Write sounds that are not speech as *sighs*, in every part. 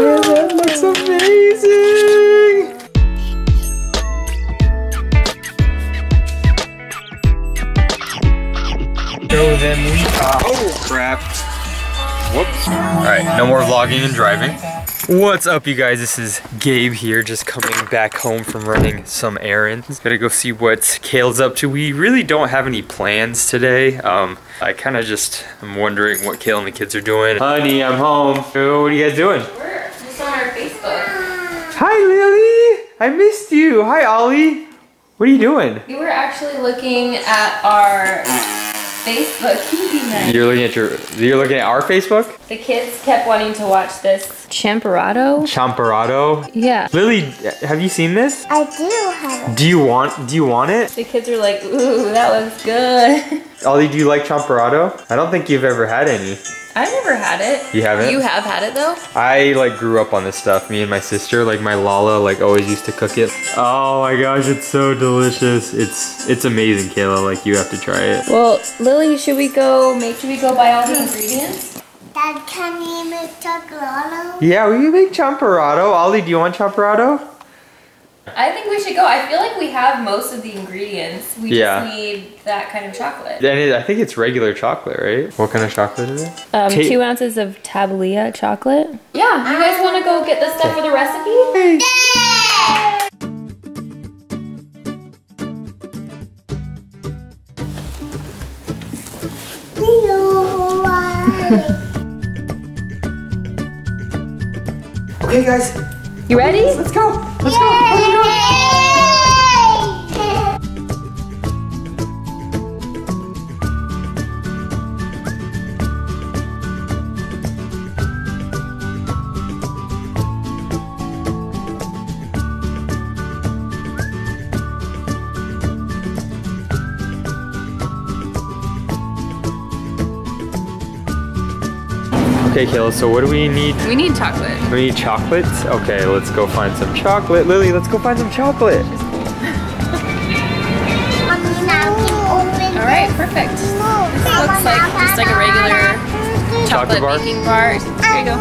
that looks amazing. Show them we Oh crap. Whoops. Alright, no more vlogging and driving. What's up you guys? This is Gabe here, just coming back home from running some errands. Gotta go see what Kale's up to. We really don't have any plans today. Um, I kind of just am wondering what Kale and the kids are doing. Honey, I'm home. Oh, what are you guys doing? We're just on our Facebook. Hi Lily! I missed you. Hi Ollie. What are you doing? We were actually looking at our Facebook You're looking at your you're looking at our Facebook? The kids kept wanting to watch this Champorado. Champorado. Yeah. Lily, have you seen this? I do have Do you want do you want it? The kids are like, ooh, that looks good. *laughs* Ollie, do you like champorado? I don't think you've ever had any. I never had it. You haven't? You have had it though? I like grew up on this stuff. Me and my sister, like my Lala, like always used to cook it. Oh my gosh, it's so delicious. It's it's amazing, Kayla. Like you have to try it. Well, Lily, should we go make should we go buy all the ingredients? Dad, can you make chocolate? Yeah, will you make champorado? Ollie, do you want champorado? I think we should go. I feel like we have most of the ingredients. We Yeah. just need that kind of chocolate. And it, I think it's regular chocolate, right? What kind of chocolate is it? Um, Ta- two ounces of tablea chocolate. Yeah, you guys want to go get the stuff for the recipe? Okay, guys, You ready? let's go. Let's go. Let's go. Okay, Kayla, so what do we need? We need chocolate. We need chocolate? Okay, let's go find some chocolate. Lily, let's go find some chocolate. Mommy, now can open All right, perfect. This looks like just like a regular chocolate, bar? baking bar. Here you go.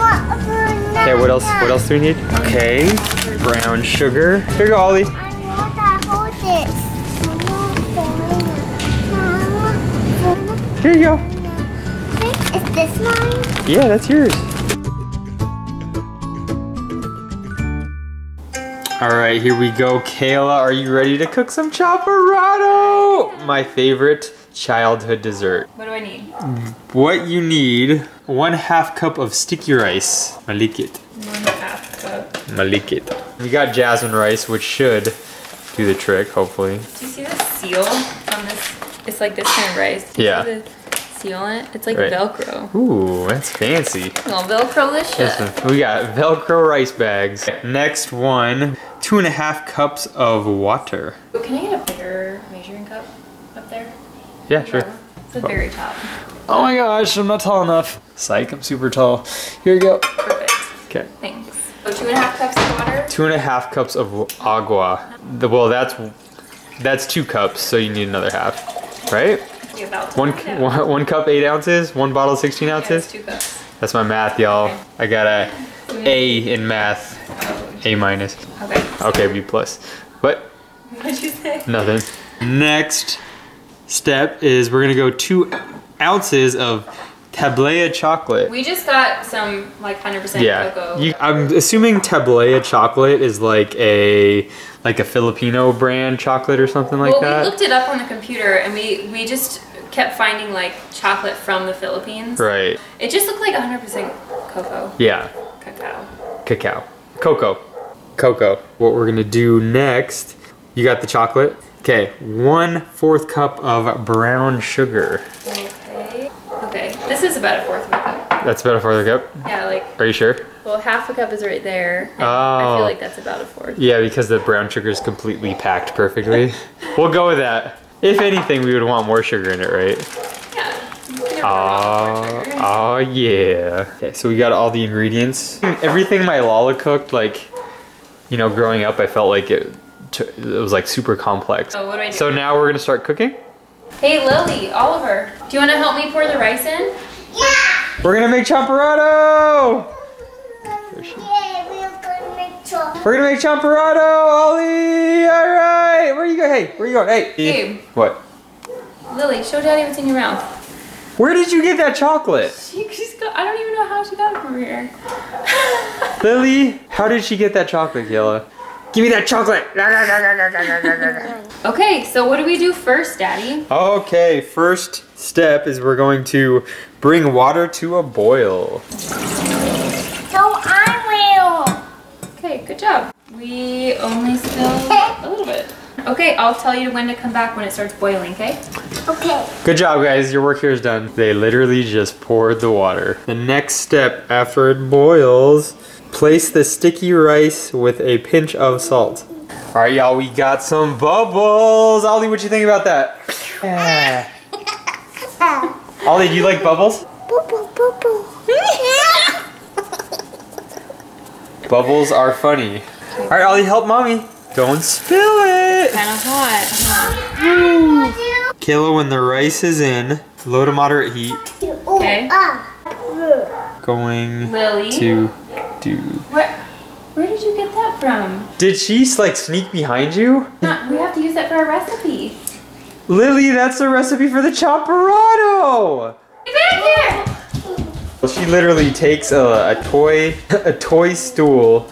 Okay, what else? What else do we need? Okay, brown sugar. Here you go, Ollie. I want that hold it. Here you go. Is this mine? Yeah, that's yours. All right, here we go. Kayla, are you ready to cook some champorado? My favorite childhood dessert. What do I need? What you need, one half cup of sticky rice. malagkit. One half cup. malagkit. We got jasmine rice, which should do the trick, hopefully. Do you see the seal on this? It's like this kind of rice. Do you Yeah. See seal on it? It's like Right. Velcro. Ooh, that's fancy. Oh, Velcro-licious. We got Velcro rice bags. Next one, two and a half cups of water. Oh, Can I get a bigger measuring cup up there? Yeah, sure. It's the very top. Oh my gosh, I'm not tall enough. Psych, I'm super tall. Here you go. Perfect. Okay. Thanks. So two and a half cups of water. Two and a half cups of agua. The, well, that's that's two cups, so you need another half, right? Yeah, about One, Yeah. *laughs* one, one cup, eight ounces. One bottle, 16 Yeah, ounces. two cups. That's my math, y'all. I got a A in math. A minus. Okay. Okay, B plus. What? What'd you say? Nothing. Next step is we're gonna go two ounces of tablea chocolate. We just got some like 100% yeah, cocoa. you, I'm assuming tablea chocolate is like a like a Filipino brand chocolate or something like well, that. we looked it up on the computer and we we just kept finding like chocolate from the Philippines. right. It just looked like 100% cocoa, Yeah. cacao. Cacao. Cocoa. Cocoa. What we're gonna do next? You got the chocolate. Okay, one fourth cup of brown sugar. Okay. Okay. This is about a fourth of a cup. That's about a fourth of a cup. Yeah, like Are you sure? well, half a cup is right there. Oh. I Oh. feel like that's about a fourth. Yeah, because the brown sugar is completely packed perfectly. *laughs* we'll go with that. If anything, we would want more sugar in it, right? Yeah. you can never go wrong with Oh, oh yeah. Okay, so we got all the ingredients. Everything my Lala cooked, like, you know, growing up, I felt like it, it was like super complex. Oh, what do I do? So now we're gonna start cooking. Hey, Lily, Oliver, do you want to help me pour the rice in? We're gonna make champorado. Where is she? We're gonna make Ollie. All right. Where you go? Hey, where you going? Hey. Gabe. What? Lily, show Daddy what's in your mouth. Where did you get that chocolate? She, she's got, I don't even know how she got it from here. *laughs* Lily, how did she get that chocolate, Kayla? Give me that chocolate. *laughs* Okay, so what do we do first, Daddy? Okay, first step is we're going to bring water to a boil. So I will. Okay, good job. We only spill a little bit. Okay, I'll tell you when to come back when it starts boiling, okay? Okay. Good job, guys. Your work here is done. They literally just poured the water. The next step after it boils, place the sticky rice with a pinch of salt. All right, y'all, we got some bubbles. Ollie, what you think about that? Yeah. *laughs* Ollie, do you like bubbles? Boo boo. Bubbles are funny. All right, Ollie, help mommy. Don't spill it. Kind of hot. Kayla, when the rice is in, low to moderate heat, Okay. Going Lily. to do. Where, where did you get that from? Did she like sneak behind you? Not, we have to use that for our recipe. Lily, that's the recipe for the champorado. Get back here! Well, she literally takes a, a toy, *laughs* a toy stool,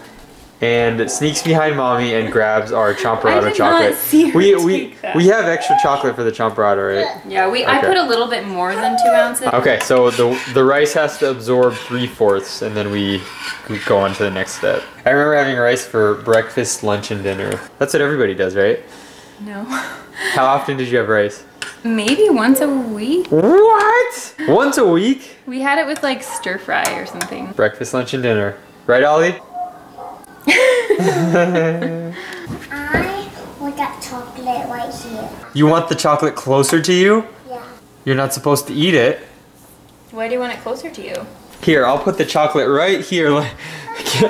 and sneaks behind mommy and grabs our did chocolate. not see her we we we have extra chocolate for the champorado, right? Yeah, we. I put a little bit more than two ounces. Okay, so the the rice has to absorb three fourths, and then we, we go on to the next step. I remember having rice for breakfast, lunch, and dinner. That's what everybody does, right? No. *laughs* How often did you have rice? Maybe once a week. What? Once a week? We had it with like stir fry or something. Breakfast, lunch, and dinner. Right, Ollie? *laughs* I want that chocolate right here. You want the chocolate closer to you? Yeah. You're not supposed to eat it. Why do you want it closer to you? Here, I'll put the chocolate right here. *laughs*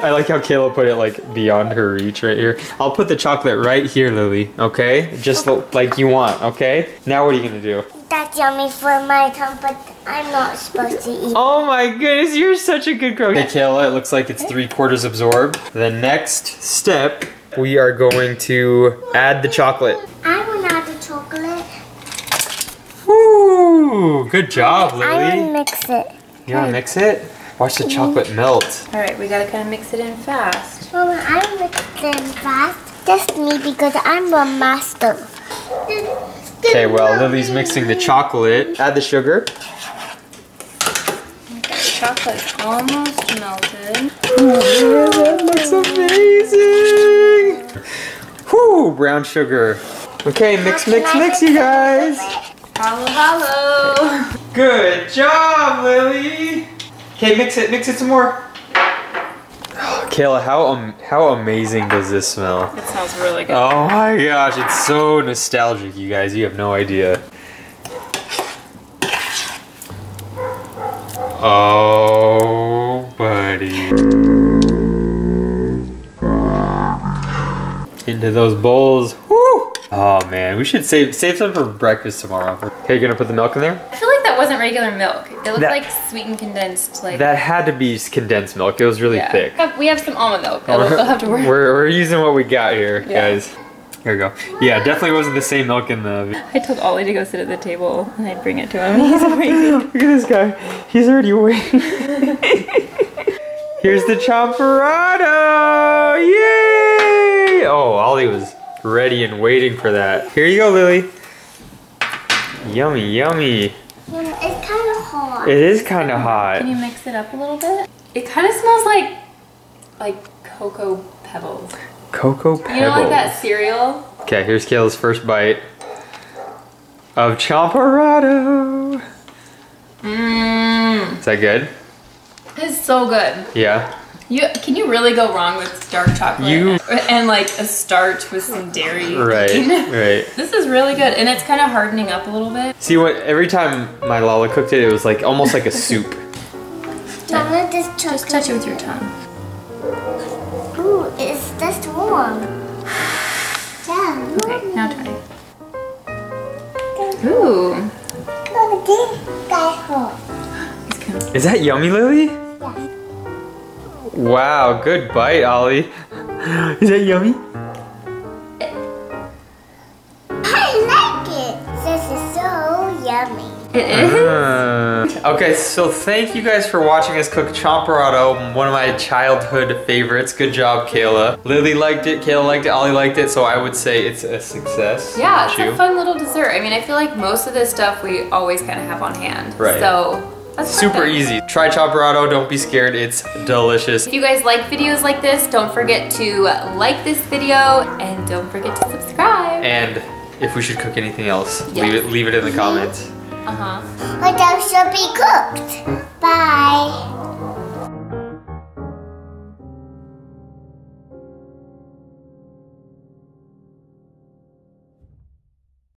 I like how Kayla put it like beyond her reach right here. I'll put the chocolate right here, Lily. Okay? Just like you want. Okay? Now what are you gonna do? That's yummy for my tongue, but I'm not supposed to eat. Oh my goodness, you're such a good cook. Okay, Kayla, it looks like it's three quarters absorbed. The next step, we are going to add the chocolate. I will add the chocolate. Woo! Good job, Lily. I will mix it. You wanna mix it? Watch the chocolate mm-hmm. melt. All right, we gotta kind of mix it in fast. Mama, I mix them fast. Just me because I'm a master. Okay, well, Lily's mixing the chocolate. Add the sugar. Chocolate's almost melted. Mm-hmm. That looks amazing. Whoo, brown sugar. Okay, mix, mix, mix, you guys. Hello, hello. Good job, Lily. Okay, mix it, mix it some more. Oh, Kayla, how um, how amazing does this smell? It smells really good. Oh my gosh, it's so nostalgic, you guys. You have no idea. Oh, buddy. Into those bowls. Woo! Oh man, we should save save some for breakfast tomorrow. Okay, you gonna put the milk in there? Like that wasn't regular milk. It looked That- like sweetened condensed, like. That had to be condensed milk. It was really yeah. thick. We have some almond milk. We'll, *laughs* have to work. We're, we're using what we got here, Yeah. guys. Here we go. Yeah, definitely wasn't the same milk in the. I told Ollie to go sit at the table and I'd bring it to him. *laughs* He's *laughs* waiting. Look at this guy. He's already waiting. Here's the champorado! Yay! Oh, Ollie was ready and waiting for that. Here you go, Lily. Yummy, yummy. Mama, it's kind of hard. It is kind of hot. Can you mix it up a little bit? It kind of smells like like cocoa pebbles. Cocoa pebbles. You know, like that cereal. Okay, here's Kayla's first bite of champorado. Mmm. Is that good? It's so good. Yeah. You can you really go wrong with dark chocolate You- and like a starch with some dairy? Right, right. *laughs* This is really good, and it's kind of hardening up a little bit. See what? Every time my Lala cooked it, it was like almost like a soup. *laughs* Mama, this chocolate. Just touch it with your tongue. Ooh, it's just warm. *sighs* Yeah, Okay, now try. Ooh, Look at this guy home. it's kind of. Is that yummy, Lily? Yeah. Wow, good bite, Ollie. Is that yummy? I like it. This is so yummy. It is. Uh, okay, so thank you guys for watching us cook Champorado, one of my childhood favorites. Good job, Kayla. Lily liked it, Kayla liked it, Ollie liked it, so I would say it's a success. Yeah, it's you? a fun little dessert. I mean, I feel like most of this stuff we always kind of have on hand. Right. So that's Super perfect. easy. Try Champorado, don't be scared, it's delicious. If you guys like videos like this, don't forget to like this video and don't forget to subscribe. And if we should cook anything else, Yes. leave it leave it in the comments. Uh huh. What else should be cooked? Bye.